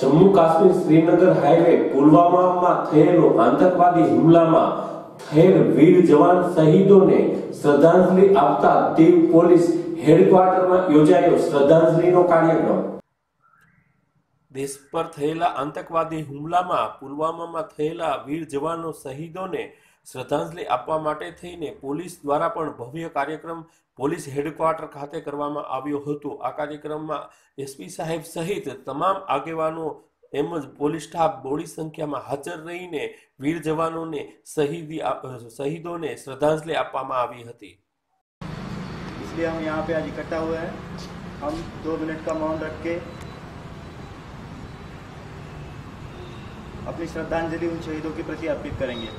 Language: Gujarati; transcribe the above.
જમ્મુ કાશ્મીર શ્રીનગર હાઈવે પુલવામામાં થયેલો આતંકવાદી હુમલામાં થયેલ વીર જવાન શહીદોને શ્રદ્ધાંજલિ આપતા દીવ પોલીસ હેડક્વાર્ટરમાં યોજાયો શ્રદ્ધાંજલિનો કાર્યક્રમ. દેશ પર થયેલા આતંકવાદી હુમલામાં પુલવામામાં થયેલા વીર જવાનો શહીદોને શ્રદ્ધાંજલિ આપવા માટે થઈને પોલીસ દ્વારા પણ ભવ્ય કાર્યક્રમ પોલીસ હેડક્વાર્ટર ખાતે કરવામાં આવ્યો હતો આ કાર્યક્રમમાં એસપી સાહેબ સહિત તમામ આગેવાનો તેમજ પોલીસ સ્ટાફ બોડી સંખ્યામાં હાજર રહીને વીર જવાનોને શહીદી આપ- શહીદોને શ્રદ્ધાંજલિ આપવામાં આવી હતી इसलिए हम यहाँ पे आज इकट्ठा हुए हैं हम दो मिनट का मौन रख के अपनी श्रद्धांजलि उन शहीदों के प्रति अर्पित करेंगे